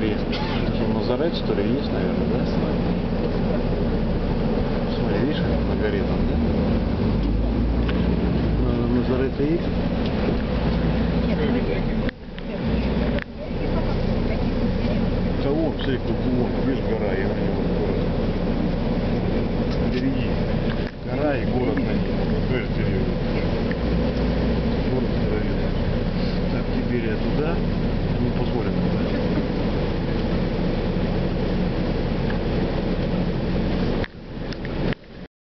арест. Что, Назарет, что ли, есть, наверное, да? Смотри, видишь, как на горе там, да? А, Назарет-то есть? Кого? Смотри, как вот, видишь, гора, я на него город. Береги. Гора и город на нем. Ну, город Город Город Сибири туда не позволено.